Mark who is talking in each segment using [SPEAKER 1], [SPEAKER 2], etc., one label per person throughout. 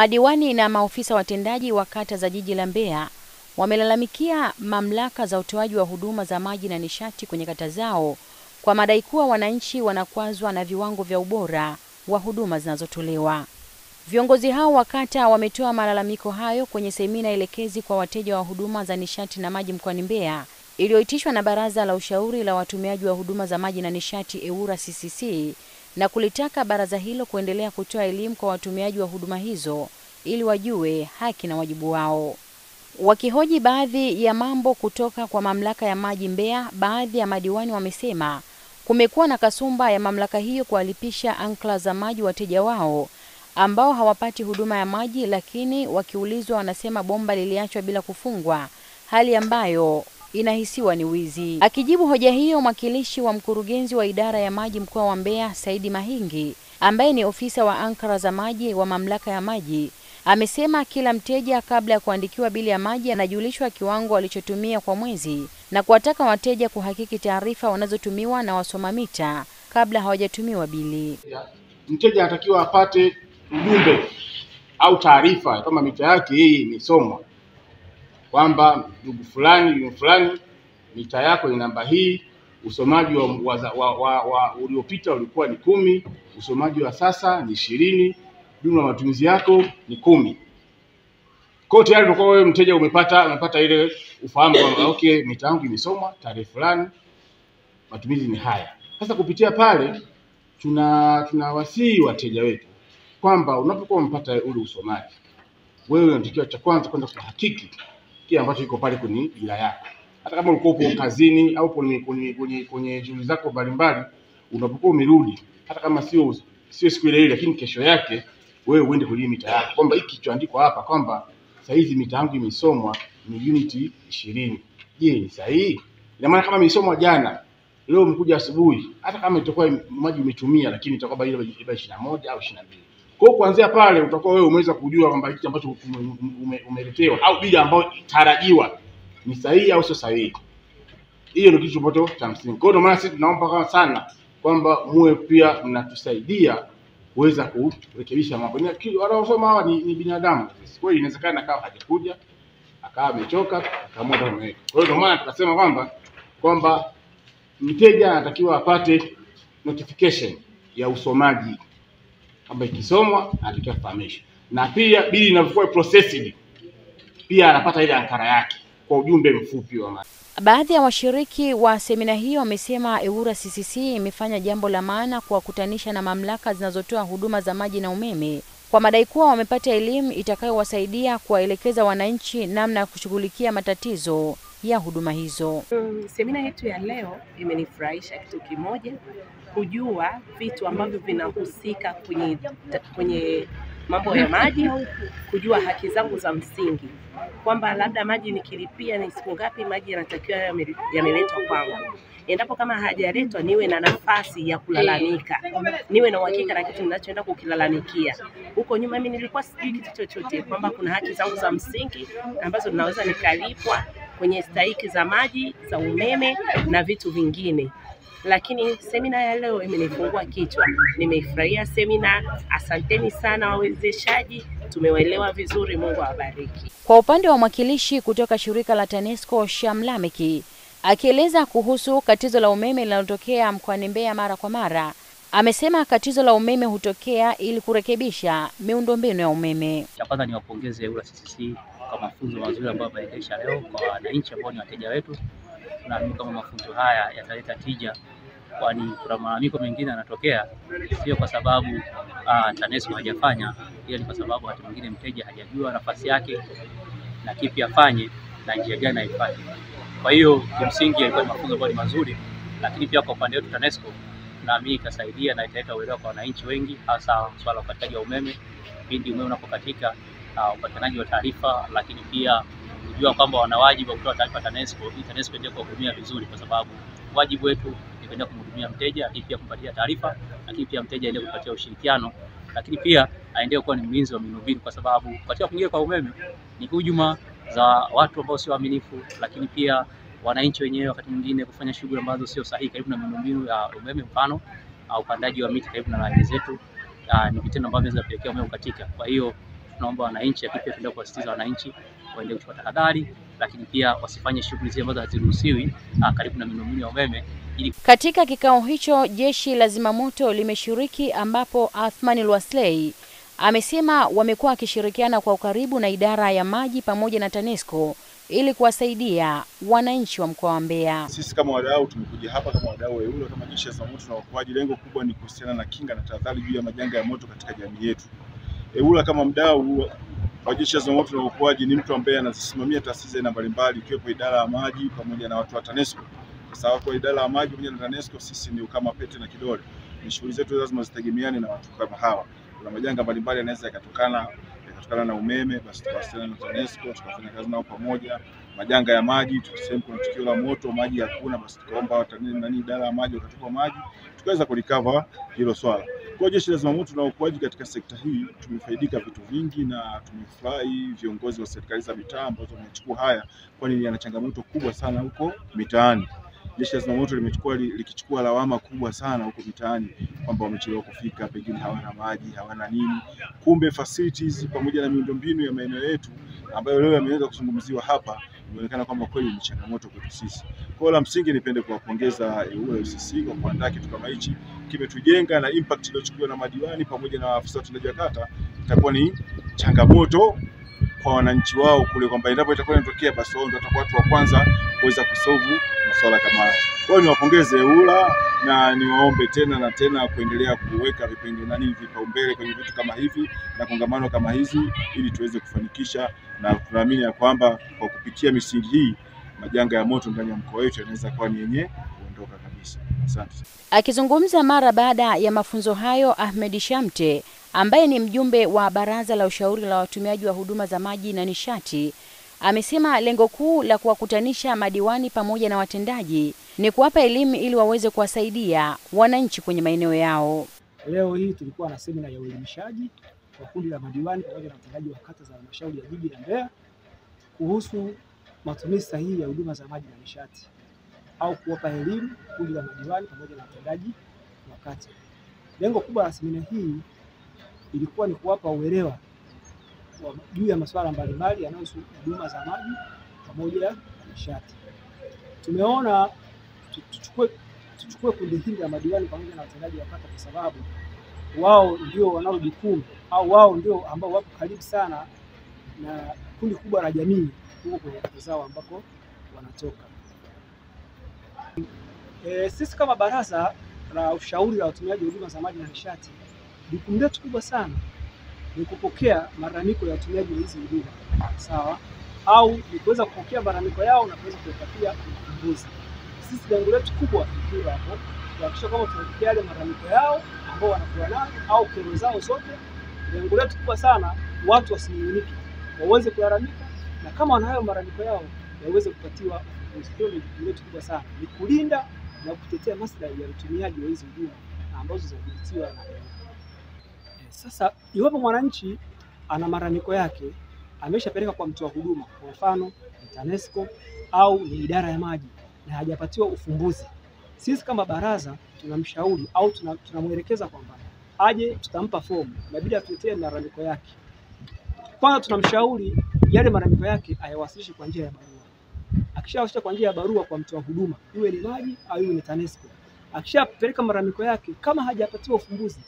[SPEAKER 1] Madiwani na maofisa watendaji wa kata za jiji la Mbeya wamelalamikia mamlaka za utoaji wa huduma za maji na nishati kwenye kata zao kwa madai kuwa wananchi wanakwazwa na viwango vya ubora wa huduma zinazotolewa. Viongozi hao wa kata wametoa malalamiko hayo kwenye semina elekezi kwa wateja wa huduma za nishati na maji mkoani Mbeya iliyoitishwa na Baraza la Ushauri la Watumiaji wa Huduma za Maji na Nishati EWURA CCC na kulitaka baraza hilo kuendelea kutoa elimu kwa watumiaji wa huduma hizo ili wajue haki na wajibu wao. Wakihoji baadhi ya mambo kutoka kwa mamlaka ya maji Mbeya, baadhi ya madiwani wamesema kumekuwa na kasumba ya mamlaka hiyo kuwalipisha ankla za maji wateja wao ambao hawapati huduma ya maji, lakini wakiulizwa wanasema bomba liliachwa bila kufungwa, hali ambayo inahisiwa ni wizi. Akijibu hoja hiyo, mwakilishi wa mkurugenzi wa idara ya maji mkoa wa Mbeya, Saidi Mahingi, ambaye ni ofisa wa ankara za maji wa mamlaka ya maji, amesema kila mteja kabla ya kuandikiwa bili ya maji anajulishwa kiwango alichotumia kwa mwezi na kuwataka wateja kuhakiki taarifa wanazotumiwa na wasoma mita kabla hawajatumiwa bili.
[SPEAKER 2] Mteja anatakiwa apate ujumbe au taarifa kama mita yake hii imesomwa kwamba ndugu fulani ndugu fulani, mita yako ni namba hii, usomaji wa, wa, wa, wa, wa uliopita ulikuwa ni kumi, usomaji wa sasa ni ishirini, jumla matumizi yako ni kumi. Kwa tayari unakuwa wewe mteja umepata umepata ile ufahamu kwamba okay, mita yangu imesomwa tarehe fulani, matumizi ni haya. Sasa kupitia pale tuna tunawasihi wateja wetu kwamba unapokuwa umepata ule usomaji, wewe unatakiwa cha kwanza kwenda kuhakiki kile ambacho iko pale kwenye ila yako. Hata kama ulikuwa upo kazini au kwenye kwenye kwenye, kwenye shughuli zako mbalimbali, unapokuwa umerudi, hata kama sio sio siku ile ile, lakini kesho yake wewe uende kwenye mita yako kwamba hiki kilichoandikwa hapa kwamba saa hizi mita yangu imesomwa ni unit ishirini. Je, ni sahihi? Ina maana kama imesomwa jana, leo umekuja asubuhi, hata kama itakuwa maji umetumia, lakini itakuwa bado ile ishirini na moja au ishirini na mbili. Kwa hiyo kuanzia pale utakuwa wewe umeweza kujua kwamba hiki ambacho ume- ume- umeletewa au bidi ambayo tarajiwa ni sahihi au sio sahihi. Hiyo ndio kitu ambacho cha msingi. Kwa hiyo ndio maana sisi tunaomba sana kwamba muwe pia mnatusaidia kuweza kurekebisha mambo. Wanaosoma hawa ni, ni binadamu. Kwa hiyo inawezekana akawa hajakuja akawa amechoka akaamua tu ameweka. Kwa hiyo ndio maana tukasema kwamba kwamba mteja anatakiwa apate notification ya usomaji kwamba ikisomwa anatakiwa kufahamishwa, na pia bili inapokuwa processed pia anapata ile ankara yake kwa ujumbe mfupi wa ma
[SPEAKER 1] Baadhi ya washiriki wa semina hiyo wamesema EWURA CCC imefanya jambo la maana kuwakutanisha na mamlaka zinazotoa huduma za maji na umeme kwa madai kuwa wamepata elimu itakayowasaidia kuwaelekeza wananchi namna ya kushughulikia matatizo ya huduma hizo.
[SPEAKER 3] Mm, semina yetu ya leo imenifurahisha kitu kimoja, kujua vitu ambavyo vinahusika kwenye, kwenye mambo ya maji, kujua haki zangu za msingi, kwamba labda maji nikilipia ni siku ngapi maji yanatakiwa yame- yameletwa kwangu. Endapo kama hajaletwa, niwe na nafasi ya kulalamika, niwe na uhakika na kitu ninachoenda kukilalamikia. Huko nyuma mimi nilikuwa sijui kitu chochote, kwamba kuna haki zangu za msingi ambazo ninaweza nikalipwa kwenye stahiki za maji, za umeme na vitu vingine. Lakini semina ya leo imenifungua kichwa, nimeifurahia semina. Asanteni sana wawezeshaji, tumewaelewa vizuri. Mungu awabariki.
[SPEAKER 1] Kwa upande wa mwakilishi kutoka shirika la TANESCO Shamlameki akieleza kuhusu katizo la umeme linalotokea mkoani Mbeya mara kwa mara, amesema katizo la umeme hutokea ili kurekebisha miundombinu ya umeme.
[SPEAKER 4] Cha kwanza ni wapongeze EWURA CCC kwa mafunzo mazuri ambayo ameendesha leo kwa wananchi ambao ni wateja wetu. Tunaamini kama mafunzo haya yataleta tija, kwani kuna malalamiko mengine yanatokea, sio kwa sababu uh, TANESCO hajafanya, ila ni kwa sababu wakati mwingine mteja hajajua nafasi yake na kipi afanye na njia gani aifanye. Kwa hiyo kimsingi yalikuwa ni mafunzo ambayo ni mazuri, lakini pia kwa upande wetu TANESCO naamini itasaidia na italeta uelewa kwa wananchi wengi, hasa swala la ukataji wa umeme pindi umeme unapokatika, uh, upatikanaji wa taarifa, lakini pia kujua kwamba wana wajibu wa kutoa taarifa TANESCO ili TANESCO iendelee kuwahudumia vizuri, kwa sababu wajibu wetu ni kuendelea kumhudumia mteja, lakini pia kumpatia taarifa, lakini pia mteja aendelee kupatia ushirikiano, lakini pia aendelee kuwa ni mlinzi wa miundombinu, kwa sababu katika kuingia kwa umeme ni hujuma za watu ambao sio waaminifu, lakini pia wananchi wenyewe wakati mwingine kufanya shughuli ambazo sio sahihi karibu na miundombinu ya umeme, mfano upandaji wa miti karibu na laini zetu uh, ni vitendo ambavyo vinaweza kupelekea umeme kukatika. Kwa hiyo tunaomba wananchi, lakini pia tunaendelea kuwasisitiza wananchi waendelee kuchukua tahadhari, lakini pia wasifanye shughuli zile ambazo haziruhusiwi ah, karibu na miundombinu ya umeme ili
[SPEAKER 1] Katika kikao hicho jeshi la zimamoto limeshiriki, ambapo Athmani Lwasley amesema wamekuwa wakishirikiana kwa ukaribu na idara ya maji pamoja na TANESCO ili kuwasaidia wananchi wa mkoa wa Mbeya.
[SPEAKER 5] Sisi kama wadau tumekuja hapa kama wadau wa EWURA kama jeshi la zimamoto na uokoaji. Lengo kubwa ni kuhusiana na kinga na tahadhari juu ya majanga ya moto katika jamii yetu. EWURA kama mdau wa jeshi la zimamoto na uokoaji ni mtu ambaye anazisimamia taasisi aina mbalimbali ikiwepo idara ya maji pamoja na watu wa TANESCO. Sasa kwa idara ya maji pamoja na TANESCO sisi ni kama pete na kidole, ni shughuli zetu lazima zitegemeane na watu kama hawa. Kuna majanga mbalimbali yanaweza yakatokana yakatokana na umeme, basi tukawasiliana na TANESCO tukafanya kazi nao pamoja. Majanga ya maji, tukisema kuna tukio la moto, maji hakuna, basi tukaomba nani idara ya maji wakatupa maji, tukaweza kulikava hilo swala. Kwa jeshi la zimamoto na uokoaji katika sekta hii tumefaidika vitu vingi, na tumefurahi viongozi wa serikali za mitaa ambazo wamechukua haya, kwani yana changamoto kubwa sana huko mitaani. Jeshi la zimamoto limechukua likichukua lawama kubwa sana huko mitaani kwamba wamechelewa kufika, pengine hawana maji, hawana nini. Kumbe facilities pamoja na miundombinu ya maeneo yetu ambayo leo yameweza kuzungumziwa hapa imeonekana kwamba kweli ni changamoto kwetu sisi. Kwa hiyo la msingi nipende kuwapongeza EWURA UCC kwa kuandaa kitu kama hichi, kimetujenga na impact iliyochukuliwa na madiwani pamoja na afisa watendaji wa kata itakuwa ni changamoto kwa wananchi wao kule, kwamba endapo itakuwa inatokea, basi wao ndio watakuwa watu wa kwanza kuweza kusolve masuala kama haya. Kwa hiyo niwapongeze EWURA na niwaombe tena na tena kuendelea kuweka vipengele nani vipaumbele kwenye vitu kama hivi na kongamano kama hizi ili tuweze kufanikisha, na tunaamini ya kwamba kwa kupitia misingi hii majanga ya moto ndani ya mkoa wetu yanaweza kuwa ni yenye kuondoka kabisa. Asante.
[SPEAKER 1] Akizungumza mara baada ya mafunzo hayo, Ahmed Shamte ambaye ni mjumbe wa Baraza la Ushauri la Watumiaji wa Huduma za Maji na Nishati amesema lengo kuu la kuwakutanisha madiwani pamoja na watendaji ni kuwapa elimu ili waweze kuwasaidia wananchi kwenye maeneo yao.
[SPEAKER 6] Leo hii tulikuwa na semina ya uelimishaji kwa kundi la madiwani pamoja na watendaji wa kata za halmashauri ya jiji la Mbeya kuhusu matumizi sahihi ya huduma za maji na nishati au kuwapa elimu kundi la madiwani pamoja na watendaji wa kata. Lengo kubwa la semina hii ilikuwa ni kuwapa uelewa juu ya masuala mbalimbali yanayohusu huduma za maji pamoja na nishati. Tumeona tuchukue tuchukue kundi hili la madiwani pamoja na watendaji wa kata kwa sababu wao ndio wanao jukumu au wao ndio ambao wapo karibu sana na kundi kubwa la jamii huko kwenye kata zao ambako wanatoka. E, sisi kama baraza la ushauri la watumiaji wa huduma za maji na nishati, jukumu letu kubwa sana ni kupokea malalamiko ya watumiaji wa hizi huduma sawa, au ni kuweza kupokea malalamiko yao na kuweza kuyapatia ufumbuzi. Sisi lengo letu kubwa hilo hapo, kuhakikisha kwamba tunapokea yale malalamiko yao ambao wanakuwa nayo au kero zao zote. Lengo letu kubwa sana, watu wasinung'unike, waweze kulalamika, na kama wanayo malalamiko yao yaweze kupatiwa ufumbuzi. Hilo ni jukumu letu kubwa sana, ni kulinda na kutetea maslahi ya utumiaji wa hizi huduma ambazo zinadhibitiwa na sasa iwapo mwananchi ana malalamiko yake ameshapeleka kwa mtoa huduma, kwa mfano ni TANESCO au ni idara ya maji na hajapatiwa ufumbuzi, sisi kama baraza tunamshauri au tunamwelekeza kwamba aje, tutampa fomu, inabidi atuletee malalamiko yake. Kwanza tunamshauri yale malalamiko yake ayawasilishe kwa njia ya barua. Akishawasilisha kwa njia ya barua kwa mtoa huduma, iwe ni maji au iwe ni TANESCO, akishapeleka malalamiko yake, kama hajapatiwa ufumbuzi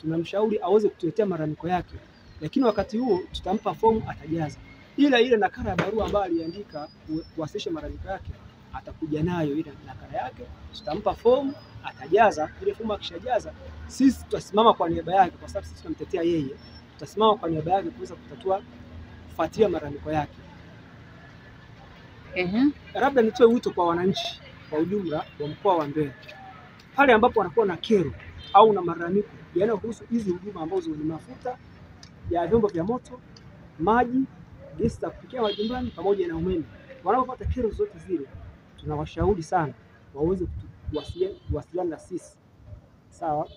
[SPEAKER 6] tunamshauri aweze kutuletea malalamiko yake, lakini wakati huo tutampa fomu atajaza, ila ile nakala ya barua ambayo aliandika kuwasilisha malalamiko yake atakuja nayo ile nakala yake, tutampa fomu atajaza ile fomu. Akishajaza sisi tutasimama kwa niaba yake, kwa sababu sisi tunamtetea yeye, tutasimama kwa niaba yake kuweza kutatua, kufuatilia malalamiko yake.
[SPEAKER 1] Ehe,
[SPEAKER 6] Labda nitoe wito kwa wananchi kwa ujumla wa mkoa wa Mbeya, pale ambapo wanakuwa na kero au na malalamiko yanayohusu hizi huduma ambazo ni mafuta ya vyombo vya moto, maji, gesi za kupikia majumbani pamoja na umeme. Wanapopata kero zote zile, tunawashauri sana waweze kuwasiliana na sisi, sawa,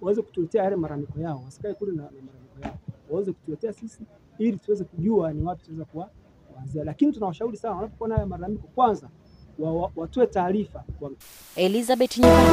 [SPEAKER 6] waweze kutuletea yale malalamiko yao, wasikae kule na, na malalamiko yao, waweze kutuletea sisi ili tuweze kujua ni wapi tunaweza kuanzia, lakini tunawashauri sana wanapokuwa na haya malalamiko, kwanza watoe wa, taarifa.
[SPEAKER 1] Elizabeth Nyakate